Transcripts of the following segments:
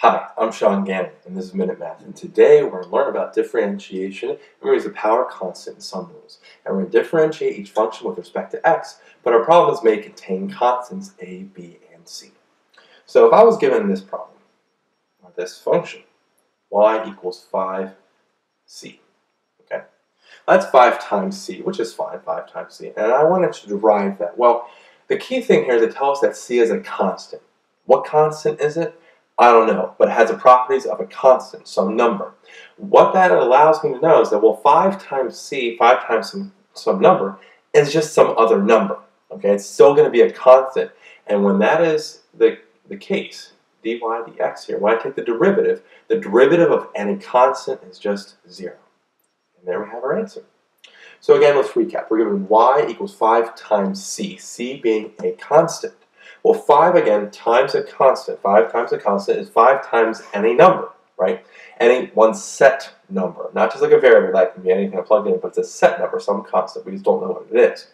Hi, I'm Sean Gannon, and this is Minute Math. And today we're going to learn about differentiation, and we're going to use the power constant and sum rules. And we're going to differentiate each function with respect to x, but our problems may contain constants a, b, and c. So if I was given this problem, or this function, y equals 5c, okay? That's 5 times c, which is fine, 5 times c, and I wanted to derive that. Well, the key thing here is to tell us that c is a constant. What constant is it? I don't know, but it has the properties of a constant, some number. What that allows me to know is that, well, 5 times c, 5 times some, some number, is just some other number. Okay, it's still going to be a constant. And when that is the, the case, dy dx here, when I take the derivative, the derivative of any constant is just 0. And there we have our answer. So again, let's recap. We're given y equals 5 times c, c being a constant. Well, 5 again times a constant, 5 times a constant is 5 times any number, right? Any one set number, not just like a variable that can be anything I plugged in, but it's a set number, some constant. We just don't know what it is.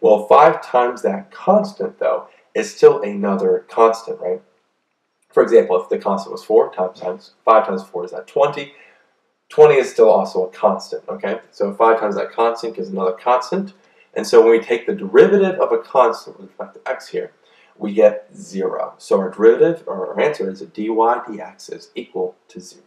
Well, 5 times that constant, though, is still another constant, right? For example, if the constant was 4 times times 5 times 4 is that 20. 20 is still also a constant, okay? So 5 times that constant gives another constant. And so when we take the derivative of a constant with respect to x here, we get 0. So our derivative, or our answer is that dy dx is equal to 0.